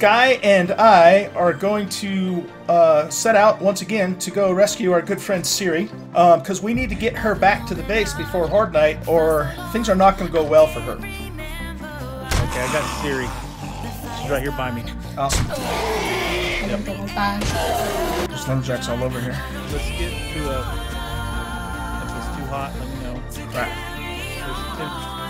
Sky and I are going to uh, set out once again to go rescue our good friend Siri, because we need to get her back to the base before Horde Night, or things are not going to go well for her. Okay, I got Siri. She's right here by me. Awesome. I don't get my bag. There's lumberjacks all over here. Let's get to a. If it's too hot, let me know. Right. There's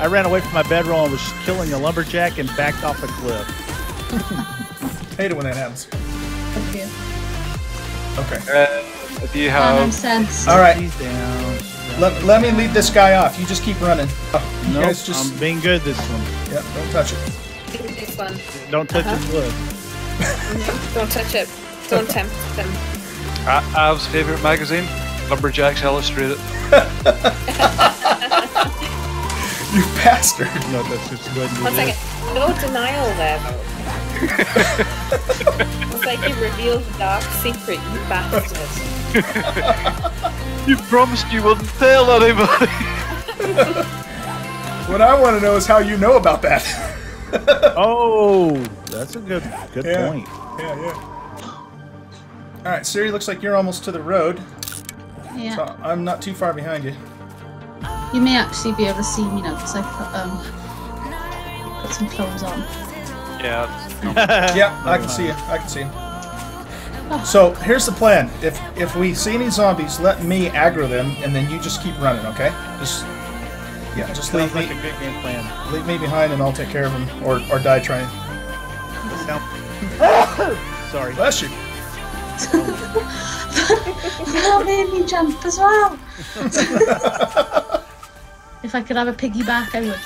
I ran away from my bedroll and was killing a lumberjack and backed off a cliff. Hate it when that happens. Thank you. Okay. Uh, if you have nonsense. All right. He's down. Let, let me lead this guy off. You just keep running. Oh, you Nope, guys just. I'm being good this one. Yep, don't touch it. This one. Don't touch Uh-huh. his wood. Don't touch it. Don't tempt them. A- Av's favourite magazine, Lumberjacks Illustrated. You bastard. No, that's just go ahead and do One this. second. No denial there, though. it's like you revealed the dark secret, you bastard. You promised you wouldn't tell anybody. What I want to know is how you know about that. Oh, that's a good good Yeah. point. yeah, yeah. All right, Siri, looks like you're almost to the road. Yeah. So I'm not too far behind you. You may actually be able to see me now because I put, um, put some clothes on. Yeah. Yeah, I can see you. I can see you. So here's the plan. If if we see any zombies, let me aggro them, and then you just keep running. Okay? Just yeah, just leave Sounds like a me good game plan. leave me behind, and I'll take care of them, or or die trying. Sound- Sorry. Bless you. That made me jump as well. if I could have a piggyback, I would.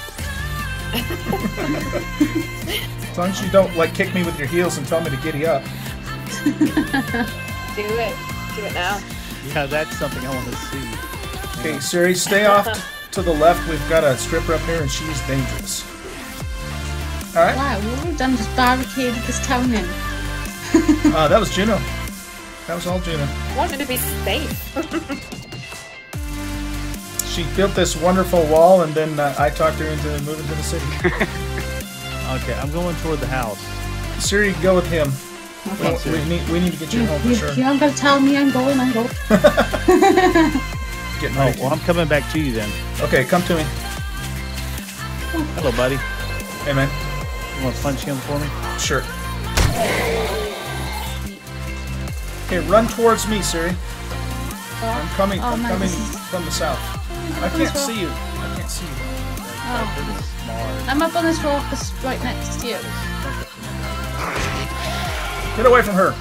As long as you don't like kick me with your heels and tell me to giddy up. Do it. Do it now. Yeah, that's something I want to see. Okay, Siri, stay off t- to the left. We've got a stripper up here, and she's dangerous. All right. Wow, what we've done just barricaded this town in. Uh, that was Juno. That was all Juno. I wanted to be safe. She built this wonderful wall, and then uh, I talked her into moving to the city. Okay, I'm going toward the house. Siri, go with him. We, Okay. we need, we need to get you You, home for you, sure. you aren't going to tell me I'm going, I'm going. Getting Oh, well, I'm coming back to you then. Okay, come to me. Hello, buddy. Hey, man. You want to punch him for me? Sure. Okay, run towards me, Siri. I'm coming. Oh, I'm my, coming from the south. I can't see you. I can't see you. Oh, I'm up on this rock that's right next to you. Get away from her.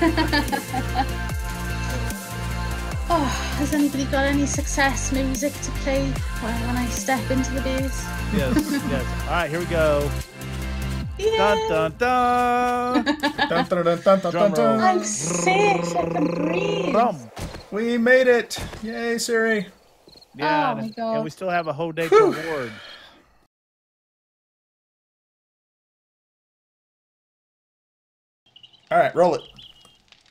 Oh, has anybody got any success music to play when when I step into the base? Yes, yes. All right, here we go. Yeah. Dun dun dun. Dun, dun, dun, dun, dun, dun, dun. I'm sick. I can breathe. Rum. We made it. Yay, Siri. Yeah, Oh my and- God. and we still have a whole day to award. All right, roll it.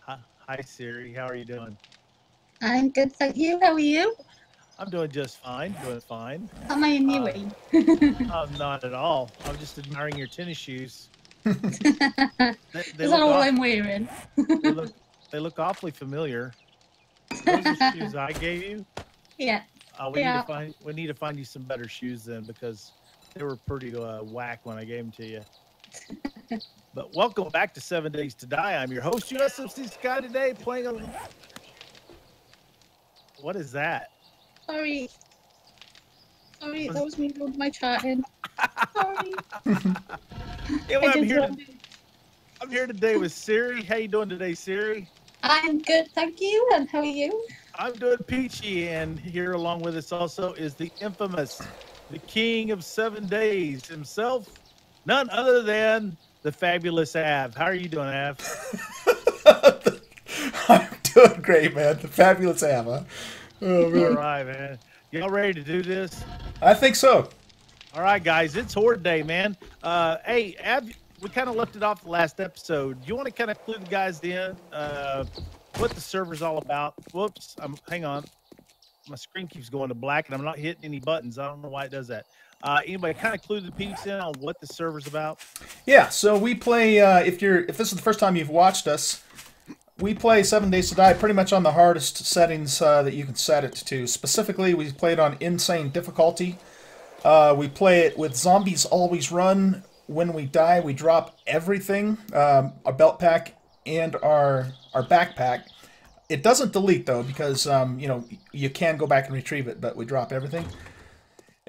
Hi, hi, Siri. How are you doing? I'm good, thank you. How are you? I'm doing just fine. Doing fine. How Am I in your Uh, way? Oh, not at all. I'm just admiring your tennis shoes. They, they Is that look all I'm wearing? they look they look awfully familiar. Those are shoes I gave you. Yeah. Uh, we need to find we need to find you some better shoes then because they were pretty uh, whack when I gave them to you. but welcome back to Seven Days to Die. I'm your host, USMC Sky today, playing a. What is that? Sorry. Sorry, that was me with my chatting. Sorry. Yeah, I well, I'm here. wrong. I'm here today with Siri. How you doing today, Siri? I'm good, thank you. And how are you? I'm doing peachy, and here along with us also is the infamous, the king of seven days himself, none other than the fabulous Av. How are you doing, Av? I'm doing great, man. The fabulous Ava. Oh, All right, man. Y'all ready to do this? I think so. All right, guys, it's Horde Day, man. Uh, hey, Av, we kind of left it off the last episode. Do you want to kind of clue the guys in uh, what the server's all about? Whoops, I'm hang on. My screen keeps going to black, and I'm not hitting any buttons. I don't know why it does that. Uh, anybody kind of clue the peeps in on what the server's about? Yeah, so we play. Uh, if you're, if this is the first time you've watched us, we play Seven Days to Die pretty much on the hardest settings uh, that you can set it to. Specifically, we play it on insane difficulty. Uh, we play it with zombies always run. When we die, we drop everything, um, our belt pack and our our backpack. It doesn't delete though because um, you know you can go back and retrieve it, but we drop everything.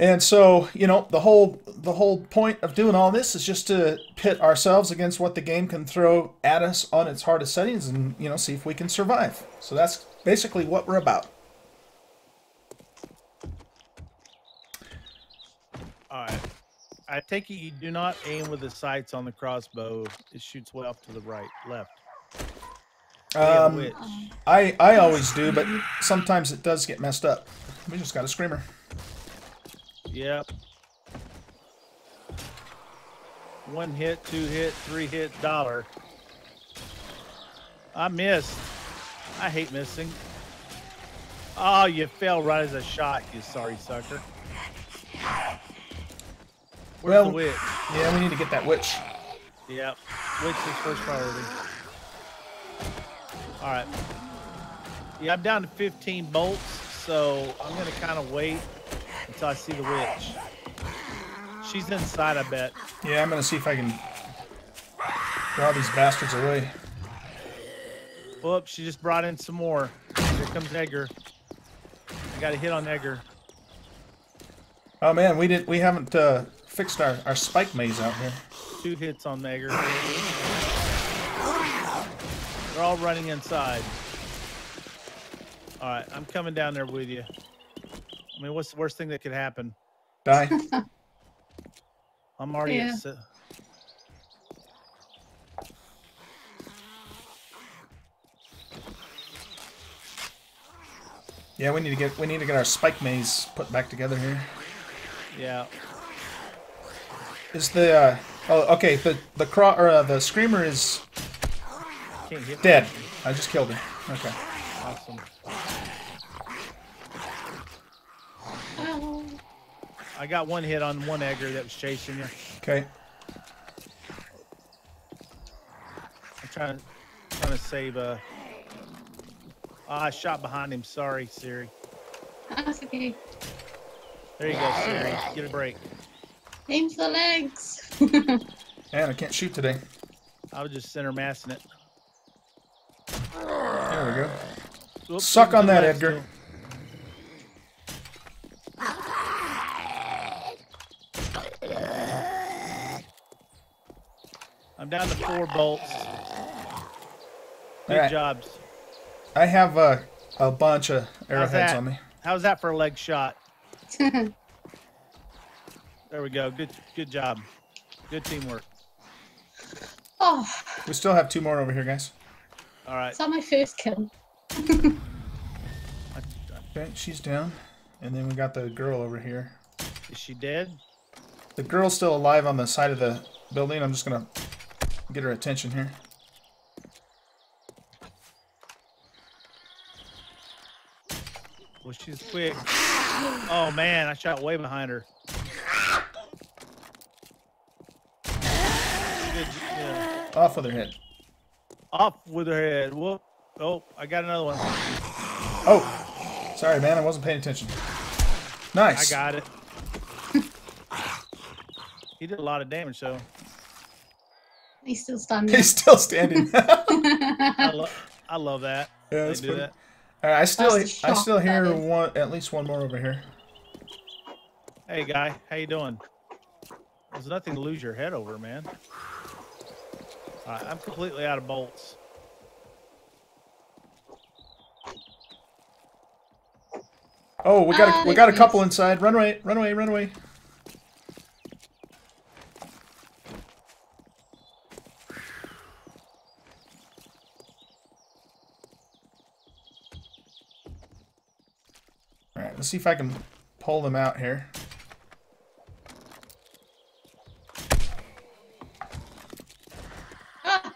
And so, you know, the whole the whole point of doing all this is just to pit ourselves against what the game can throw at us on its hardest settings and, you know, see if we can survive. So that's basically what we're about. All right. I take it you do not aim with the sights on the crossbow. It shoots way off to the right, left. Um. I I always do, but sometimes it does get messed up. We just got a screamer. Yep. One hit, two hit, three hit, dollar. I missed. I hate missing. Oh, you fell right as a shot, you sorry sucker. Where's Well- the witch? Yeah, we need to get that witch. Yep. Witch is first priority. All right. Yeah, I'm down to 15 bolts, so I'm gonna kind of wait until I see the witch. She's inside, I bet. Yeah, I'm gonna see if I can draw these bastards away. Whoop, she just brought in some more. Here comes Edgar. I got a hit on Edgar. Oh man, we didn't. we haven't uh, fixed our, our spike maze out here. Two hits on Edgar. They're all running inside. All right, I'm coming down there with you. I mean, what's the worst thing that could happen? Die. I'm already Yeah. at. Yeah, we need to get we need to get our spike maze put back together here. Yeah. Is the uh, oh okay the the cro- or uh, the screamer is Can't me. dead. I just killed him. Okay. Awesome. Oh, I got one hit on one Edgar that was chasing you. Okay. I'm trying to trying to save. Uh. Ah, I shot behind him. Sorry, Siri. that's okay. There you go, Siri. Get a break. Aim for the legs. Man, I can't shoot today. I was just center massing it. There we go. Oops, Suck on that, left Edgar. I'm down to four bolts. Good Alright. jobs. I have uh, a bunch of arrowheads on me. How's that for a leg shot? There we go. Good good job. Good teamwork. oh, We still have two more over here, guys. All right. is that my first kill? Okay, she's down, and then we got the girl over here. Is she dead? The girl's still alive on the side of the building. I'm just gonna get her attention here. Well, she's quick. Oh man, I shot way behind her. Yeah. Off with her head. Off with her head. Whoop. Oh, I got another one. Oh, sorry, man. I wasn't paying attention. Nice. I got it. he did a lot of damage, though. He's still standing. He's still standing. I, lo- I love that. Yeah, they that's do funny. that. All right, I still, I still hear one, at least one more over here. Hey, guy, how you doing? There's nothing to lose your head over, man. All right, I'm completely out of bolts. Oh, we got, a, we got a couple inside. Run away, run away, run away. See if I can pull them out here. Ah,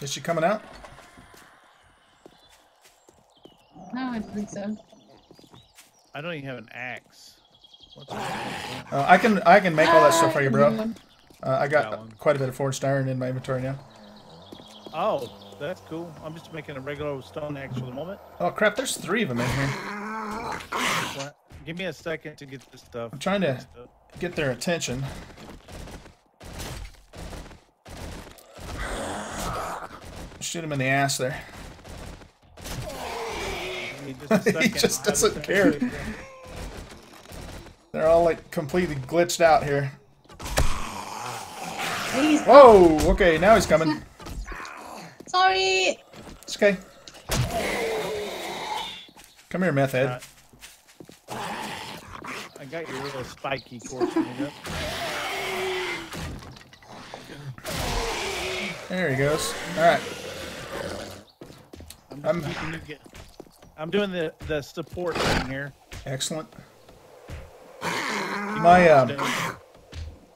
Is she coming out? no, I don't think so. I don't even have an axe. What's? Uh, I can I can make all that stuff for you, Ah, bro. Uh, I Got got quite a bit of forged iron in my inventory now. Oh, that's cool. I'm just making a regular stone axe for the moment. Oh crap! There's three of them in here. What? Give me a second to get this stuff. I'm trying to get their attention. Shoot him in the ass there. Give me just he just doesn't care. They're all like completely glitched out here. Please. Whoa! Okay, now he's coming. Sorry. It's okay. Come here, meth head. I got your little spiky torch coming up. There he goes. All right. I'm, I'm- keeping you get- I'm doing the the support thing here. Excellent. My um,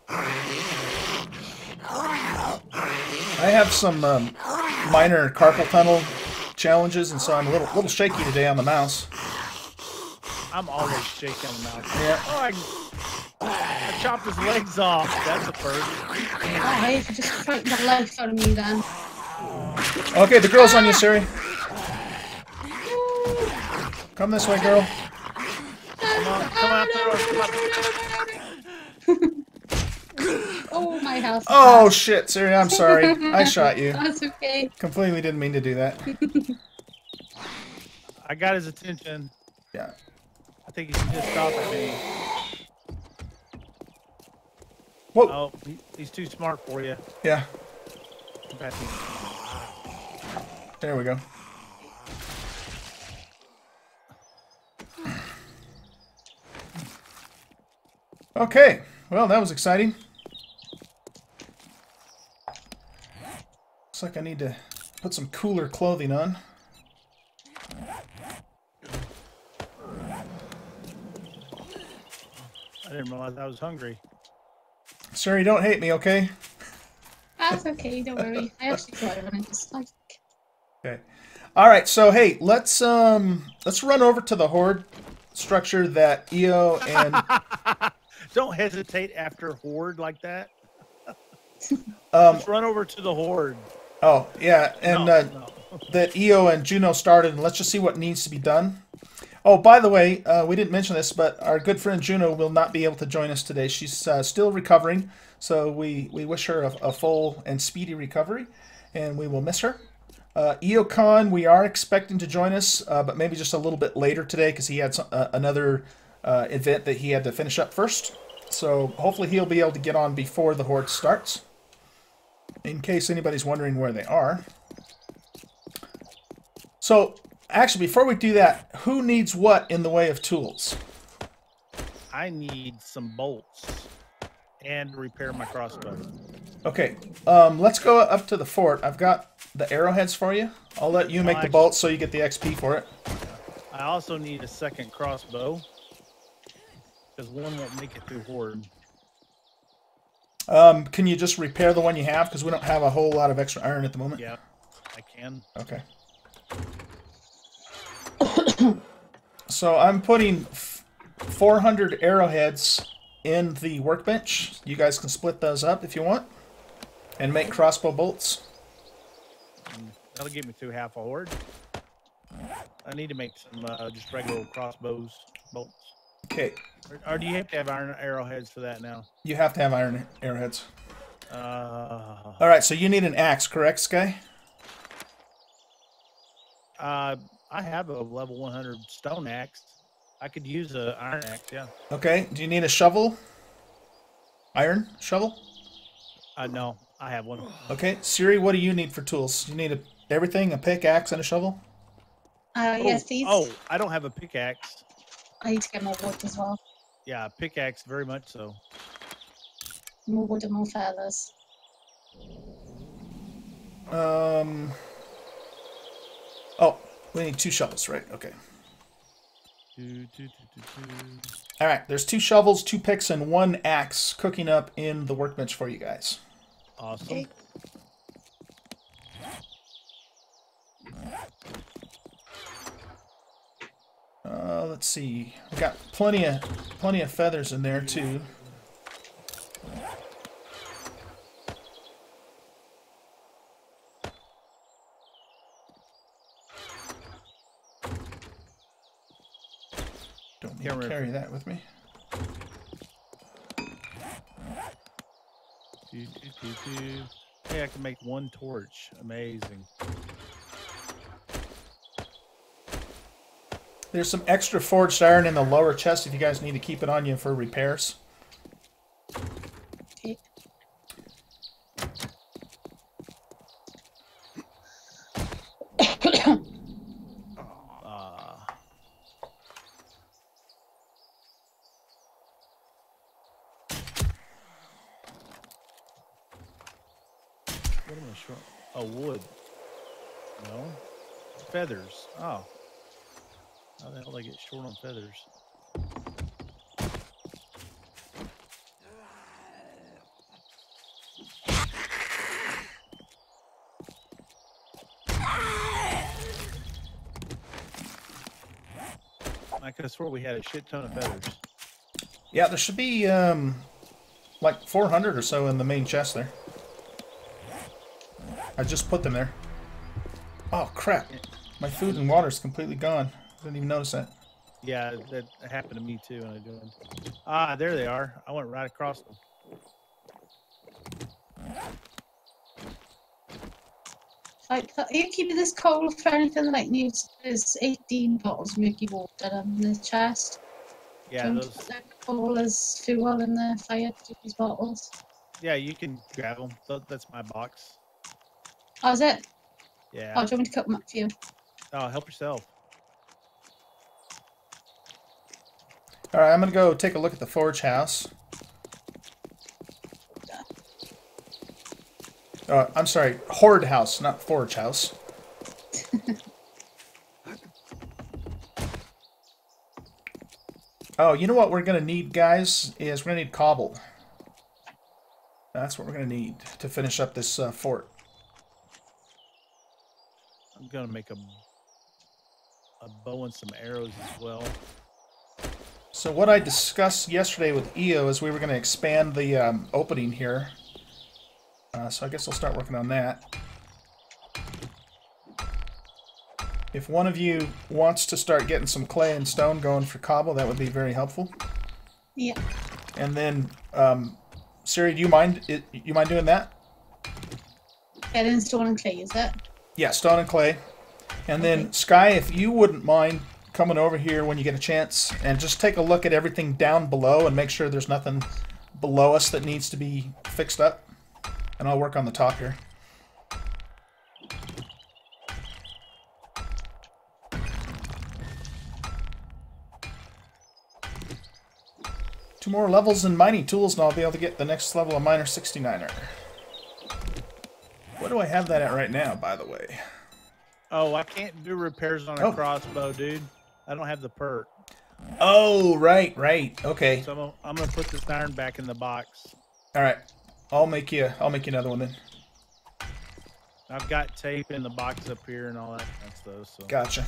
I have some um, minor carpal tunnel challenges, and so I'm a little little shaky today on the mouse. I'm always shaking the mouth. Yeah. Oh, I, I chopped his legs off. That's a first. Oh, hey, if you just frightened the life out of me then. Okay, the girl's on you, Siri. Come this way, girl. Come on, come out there. Come. Oh, my house. Oh back. shit, Siri, I'm sorry. I shot you. That's okay. Completely didn't mean to do that. I got his attention. Yeah. I think he's pissed off at me. Whoa. Oh, he, he's too smart for you. Yeah. There we go. Okay, well, that was exciting. Looks like I need to put some cooler clothing on. Didn't realize I was hungry. Sir, you don't hate me, okay? That's okay, don't worry. I actually got it when I just like. Okay. All right, so hey, let's um let's run over to the horde structure that EO and Don't hesitate after horde like that. um Just run over to the horde. oh yeah, and No, uh, no. that EO and Juno started, and let's just see what needs to be done. Oh, by the way, uh, we didn't mention this, but our good friend Juno will not be able to join us today. She's uh, still recovering, so we, we wish her a, a full and speedy recovery, and we will miss her. Uh, EOCon, we are expecting to join us, uh, but maybe just a little bit later today because he had some, uh, another uh, event that he had to finish up first. So hopefully he'll be able to get on before the Horde starts. In case anybody's wondering where they are. So, actually, before we do that, who needs what in the way of tools? I need some bolts and repair my crossbow. Okay, um, let's go up to the fort. I've got the arrowheads for you. I'll let you make the bolts so you get the XP for it. I also need a second crossbow because one won't make it through horde. Um, can you just repair the one you have? Because we don't have a whole lot of extra iron at the moment. Yeah, I can. Okay. So I'm putting f- 400 arrowheads in the workbench. You guys can split those up if you want, and make crossbow bolts. That'll get me through half a horde. I need to make some uh, just regular crossbows bolts. Okay, Or, or do you have to have iron arrowheads for that now? you have to have iron arrowheads. Uh, All right, so you need an axe, correct, Sky? uh, I have a level 100 stone axe. I could use a iron axe. Yeah. Okay. Do you need a shovel? Iron shovel? I know. I have one. Okay. Siri, what do you need for tools? You need a, everything: a pickaxe and a shovel. Uh, yes, please. Oh, I don't have a pickaxe. I need to get more wood as well. Yeah, pickaxe, very much so. More wood and more feathers. Um. We need two shovels, right? Okay. All right, there's two shovels, two picks, and one axe cooking up in the workbench for you guys. Awesome. Okay. Uh, let's see. We got plenty of plenty of feathers in there too. Don't need Can't to remember. carry that with me. Do, do, do, do. Hey, I can make one torch. Amazing. There's some extra forged iron in the lower chest if you guys need to keep it on you for repairs. Okay. Uh, what am I short? Oh, wood. No. Feathers. Oh. How the hell did I get short on feathers? I could have swore we had a shit ton of feathers. Yeah, there should be um, like 400 or so in the main chest there. I just put them there. Oh crap! My food and water is completely gone. I Didn't even notice that. Yeah, that happened to me too when I joined. Ah, there they are. I went right across them. Like, are you keeping this coal for anything like needs? There's 18 bottles of murky water in the chest. Yeah, Do you those. to put that coal as fuel in the fire to these bottles? Yeah, you can grab them. That's my box. Oh, is it? Yeah. Oh, do you want me to cut them up for you? Oh, help yourself. All right, I'm gonna go take a look at the forge house. Uh, I'm sorry, horde house, not forge house. oh, you know what we're gonna need, guys? Is we're gonna need cobble. That's what we're gonna need to finish up this uh, fort. I'm gonna make a a bow and some arrows as well. So what I discussed yesterday with EO is we were going to expand the um, opening here. Uh, so I guess I'll start working on that. If one of you wants to start getting some clay and stone going for cobble, that would be very helpful. Yeah. And then, um, Siri, do you mind? It, you mind doing that? In stone and clay, is it? Yeah, stone and clay. And then Sky, if you wouldn't mind coming over here when you get a chance and just take a look at everything down below and make sure there's nothing below us that needs to be fixed up. And I'll work on the top here. Two more levels in mining tools and I'll be able to get the next level of miner 69er. What do I have that at right now, by the way? Oh, I can't do repairs on a Oh. crossbow, dude. I don't have the perk. Oh, right, right. Okay. So I'm gonna, I'm gonna put this iron back in the box. All right. I'll make you I'll make you another one then. I've got tape in the box up here and all that kind of stuff. So Gotcha.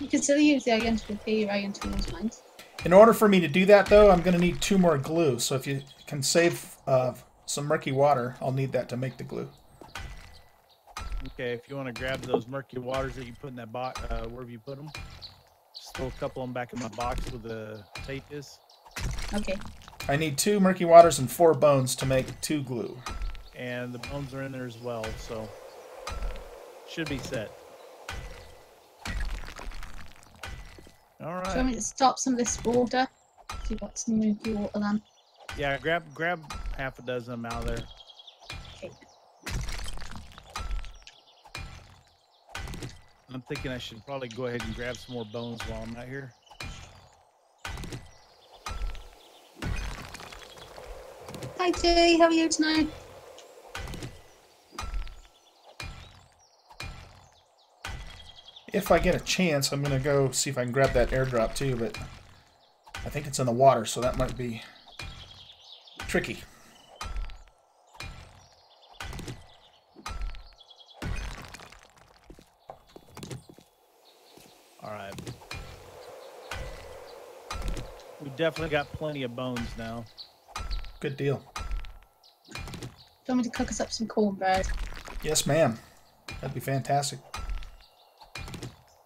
You can still use the iron to repair your iron tools, mines. In order for me to do that though, I'm going to need two more glue. So if you can save uh, some murky water, I'll need that to make the glue. okay, if you want to grab those murky waters that you put in that box, uh, wherever you put them, just throw a couple of them back in my box with the tape is. Okay. I need two murky waters and four bones to make two glue. and the bones are in there as well, so should be set. All right. Do you want right. me to stop some of this water? So you've got some murky water then. Yeah, grab grab half a dozen of them out of there. I'm thinking I should probably go ahead and grab some more bones while I'm out here. Hi Jay, how are you tonight? If I get a chance, I'm gonna go see if I can grab that airdrop too, but I think it's in the water, so that might be tricky. All right. We definitely got plenty of bones now. Good deal. Do you want me to cook us up some cornbread? Yes, ma'am. That'd be fantastic.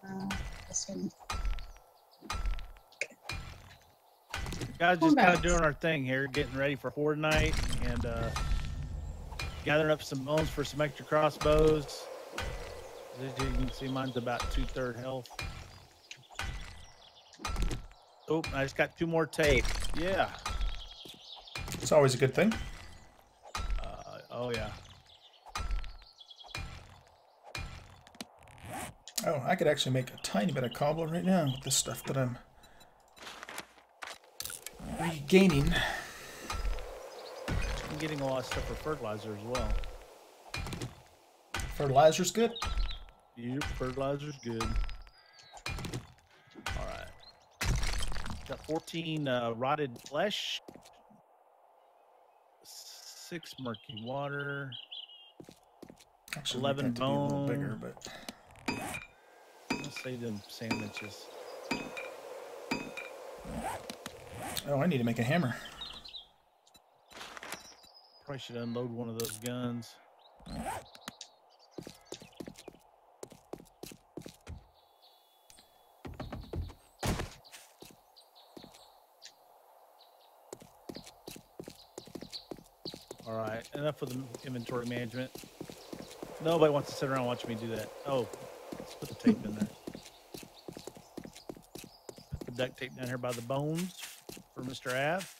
Uh, this one. Guys, just kind of doing our thing here, getting ready for Horde Night and uh, gathering up some bones for some extra crossbows. As you can see, mine's about two third health. Oh, I just got two more tape. Yeah. It's always a good thing. Uh, oh yeah. Oh, I could actually make a tiny bit of cobble right now with this stuff that I'm regaining. I'm getting a lot of stuff for fertilizer as well. Fertilizer's good. Yep, fertilizer's good. Got 14 uh, rotted flesh, six murky water. Actually, 11 11 to be a little bone. bigger, but Let's say them sandwiches. oh, I need to make a hammer. Probably should unload one of those guns. Of the inventory management. Nobody wants to sit around watching me do that. Oh, let's put the tape in there. Put the duct tape down here by the bones for Mr. Av.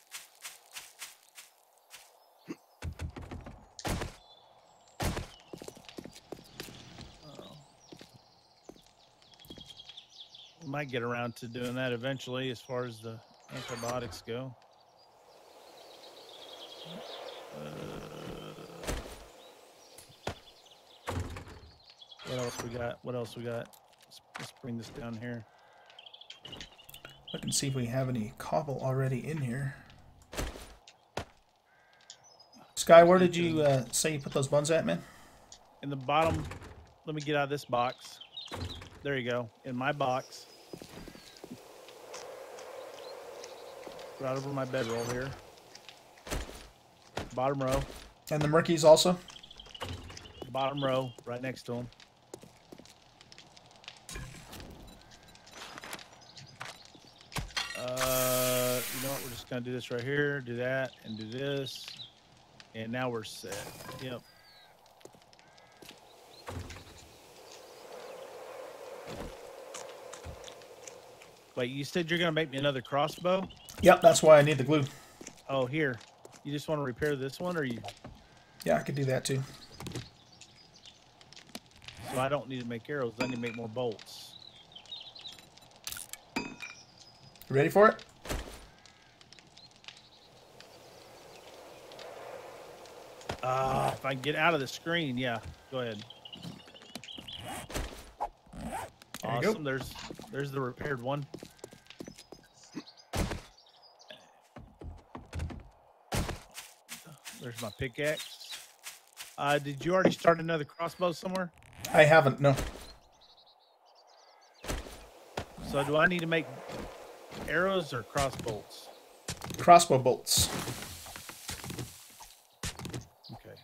Oh. Might get around to doing that eventually as far as the antibiotics go. What else we got? What else we got? Let's, let's bring this down here. Look and see if we have any cobble already in here. Sky, where did you uh, say you put those buns at, man? In the bottom, let me get out of this box. There you go. In my box. Right over my bedroll here. Bottom row. And the murkies also? Bottom row, right next to him. Just gonna do this right here, do that, and do this, and now we're set. Yep. Wait, you said you're gonna make me another crossbow? Yep, that's why I need the glue. Oh, here. You just want to repair this one, or you? Yeah, I could do that too. So I don't need to make arrows. I need to make more bolts. You ready for it? Ah, if I can get out of the screen, yeah. Go ahead. There awesome. There's there's the repaired one. There's my pickaxe. Uh, did you already start another crossbow somewhere? I haven't, no. So do I need to make arrows or crossbolts? Crossbow bolts. Okay.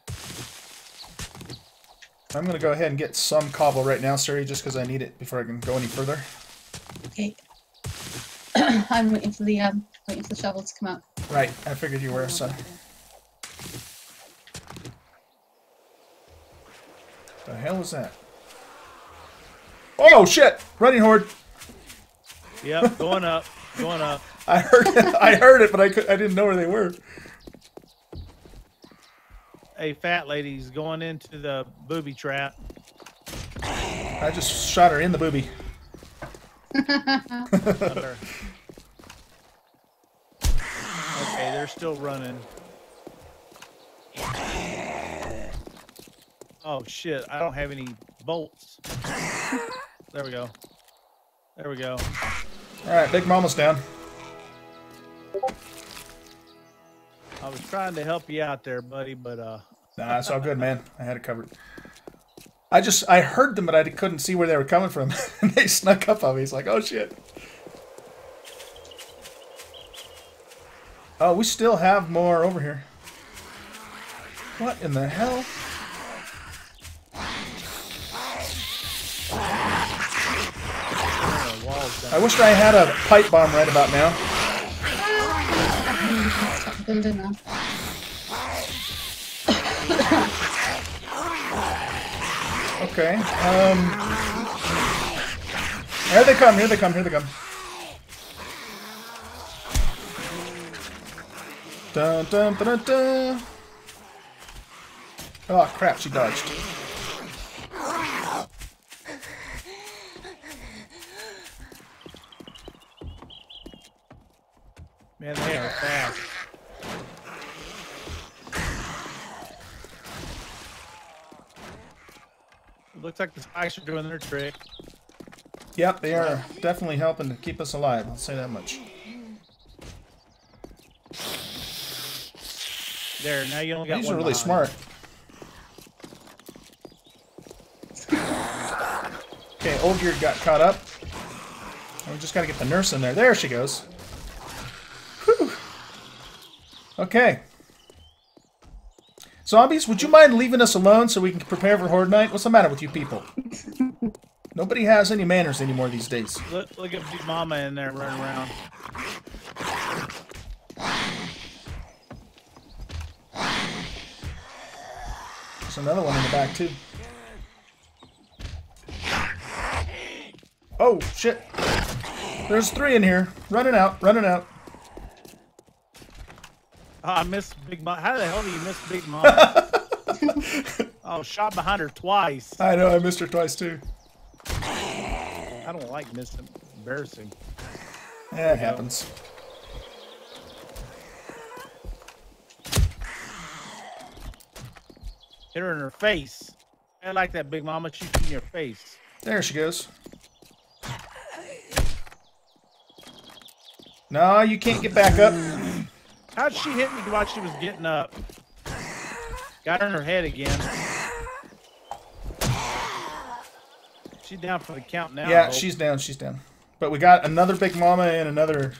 I'm going to go ahead and get some cobble right now, Siri, just because I need it before I can go any further. Okay. I'm waiting for the um waiting for the shovel to come out. Right, I figured you were, so. The hell is that? Oh shit! Running horde. Yep, going up, going up. I heard it. I heard it, but I could, I didn't know where they were. Hey, fat lady's going into the booby trap. I just shot her in the booby. Okay, they're still running. Oh shit, I don't have any bolts. There we go. There we go. All right, Big Mama's down. I was trying to help you out there, buddy, but uh, Nah, it's all good, man. I had it covered. I just I heard them, but I couldn't see where they were coming from. and they snuck up on me. It's like, oh shit. Oh, we still have more over here. What in the hell? I wish I had a pipe bomb right about now. Okay. Um. Here they come. Here they come. Here they come. Dun dun dun dun. dun. Oh crap! She dodged. Man, they are fast. It looks like the spikes are doing their trick. Yep, they are definitely helping to keep us alive. I'll say that much. There, now you only got These one are really behind. smart. Okay, old Olgierd got caught up. We just gotta get the nurse in there. There she goes. Whew. Okay. Zombies, would you mind leaving us alone so we can prepare for Horde Night? What's the matter with you people? Nobody has any manners anymore these days. Look, look at Big Mama in there running around. There's another one in the back, too. Oh, shit. There's three in here. Running out, running out. Oh, I missed Big Mom. How the hell do you miss Big Mama? oh, shot behind her twice. I know, I missed her twice, too. I don't like missing. Embarrassing. Yeah, it happens. Hit her in her face. I like that Big Mama shoot in your face. There she goes. No, you can't get back up. How'd she hit me while she was getting up? Got her in her head again. She's down for the count now. Yeah, she's down, she's down. But we got another Big Mama and another...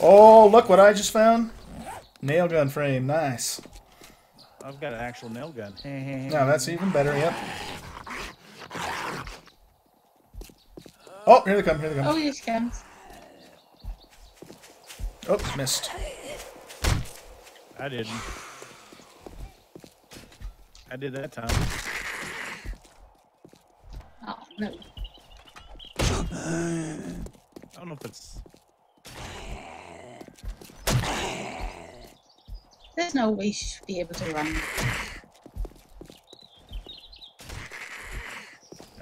Oh, look what I just found. Nail gun frame, nice. I've got an actual nail gun. Now that's even better, yep. Oh, here they come, here they come. Oh, come. yes, comes. Oh, missed. I didn't. I did that time. Oh, no. I don't know if it's. There's no way she should be able to run.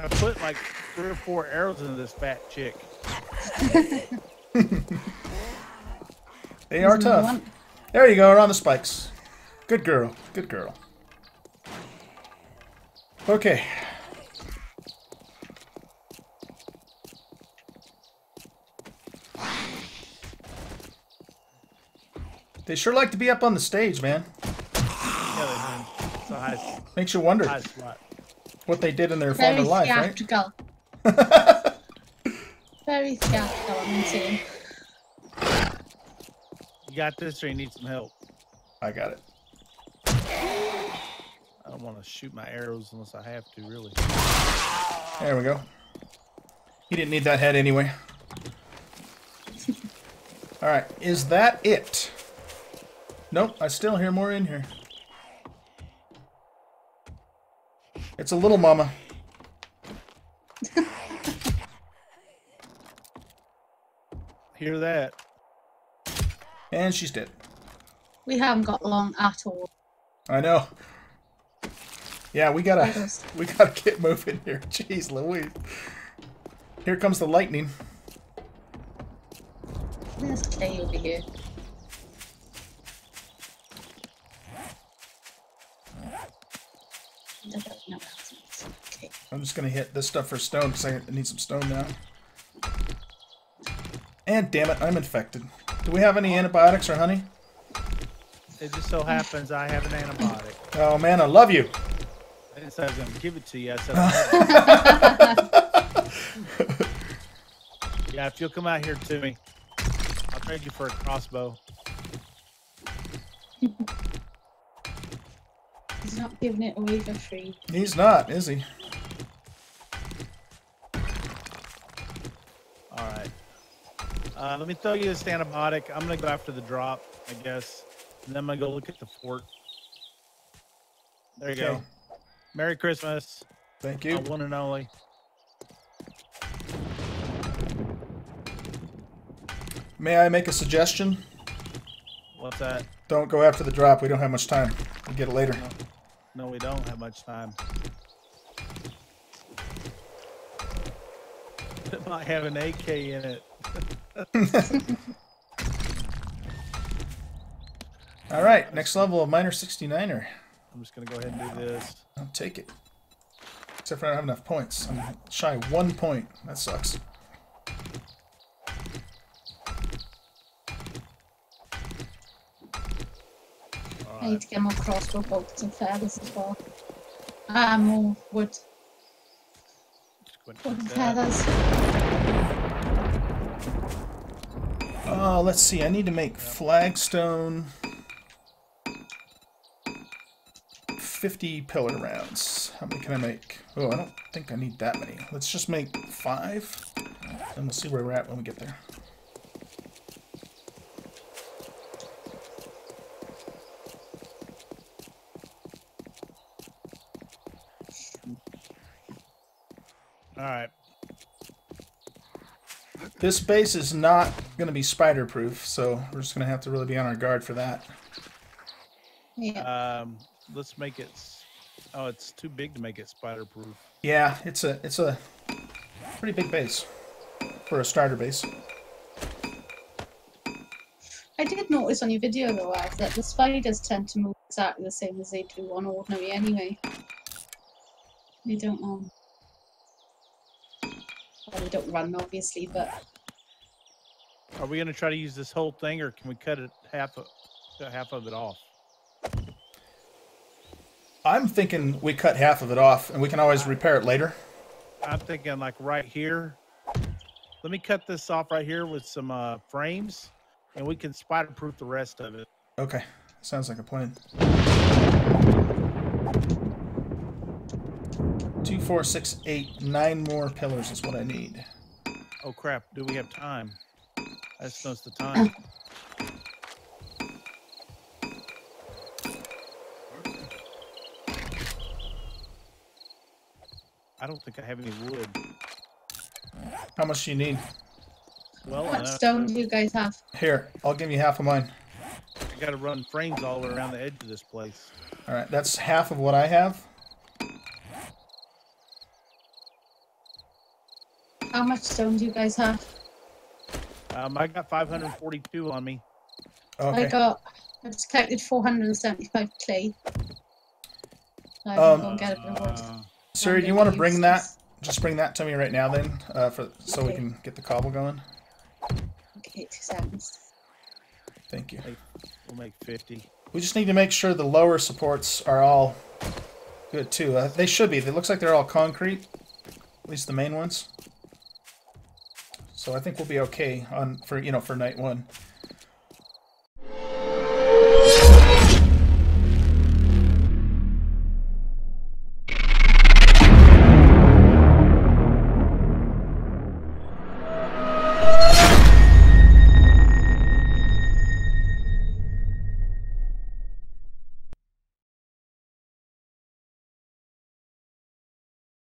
I put like three or four arrows into this fat chick. They are There's another tough. one. There you go, around the spikes. Good girl, good girl. Okay. They sure like to be up on the stage, man. Yeah, they do. It's a high, Makes you wonder high slot. what they did in their Very former life, right? Very theatrical. Very theatrical, I'm saying. You got this, or you need some help. I got it. I don't want to shoot my arrows unless I have to, really. There we go. He didn't need that head anyway. Alright, is that it? Nope, I still hear more in here. It's a little mama. Hear that? And she's dead. We haven't got long at all. I know. Yeah, we gotta we gotta get moving here. Jeez Louise. Here comes the lightning. There's Clay over here. No, no, Okay. I'm just gonna hit this stuff for stone because I need some stone now. And damn it, I'm infected. Do we have any antibiotics or honey? It just so happens I have an antibiotic. Oh man, I love you. I didn't say I was going to give it to you. I said, I yeah, if you'll come out here to me, I'll trade you for a crossbow. He's not giving it away for free. He's not, is he? All right. Uh, let me throw you this antibiotic. I'm going to go after the drop, I guess. And then I'm going to go look at the fort. There you Okay. go. Merry Christmas. Thank My you. one and only. May I make a suggestion? What's that? Don't go after the drop. We don't have much time. We'll get it later. No, we don't have much time. It might have an AK in it. All right, next level of Miner 69er. I'm just gonna go ahead and do this. I'll take it. Except for I don't have enough points. I'm shy one point. That sucks. I need to get more crossbow bolts and feathers as well. Ah, more wood. Just go ahead Wood and and that. feathers. Oh, let's see. I need to make flagstone. 50 pillar rounds. How many can I make? Oh, I don't think I need that many. Let's just make five. And we'll see where we're at when we get there. All right. This base is not going to be spider proof, so we're just going to have to really be on our guard for that. Yeah. Um, let's make it. Oh, it's too big to make it spider proof. Yeah, it's a it's a pretty big base for a starter base. I did notice on your video though, Alf, that the spiders tend to move exactly the same as they do on ordinary anyway. They don't um well, they don't run obviously, but Are we gonna try to use this whole thing, or can we cut it half of half of it off? I'm thinking we cut half of it off, and we can always repair it later. I'm thinking like right here. Let me cut this off right here with some uh, frames, and we can spider proof the rest of it. Okay, sounds like a plan. Two, four, six, eight, nine more pillars is what I need. Oh crap! Do we have time? I most noticed the time. I don't think I have any wood. How much do you need? Well what enough. stone do you guys have? Here, I'll give you half of mine. I got to run frames all around the edge of this place. All right, that's half of what I have. How much stone do you guys have? Um, I got 542 on me. Okay. I got I just collected four hundred and seventy five clay. I Um, can get a bit of. Uh, Siri, do you want to bring use that? Just bring that to me right now, then, uh, for so we can get the cobble going. Okay, two seconds. Thank you. we'll make 50. We just need to make sure the lower supports are all good too. Uh, they should be. It looks like they're all concrete, at least the main ones. So I think we'll be okay on for you know for night one.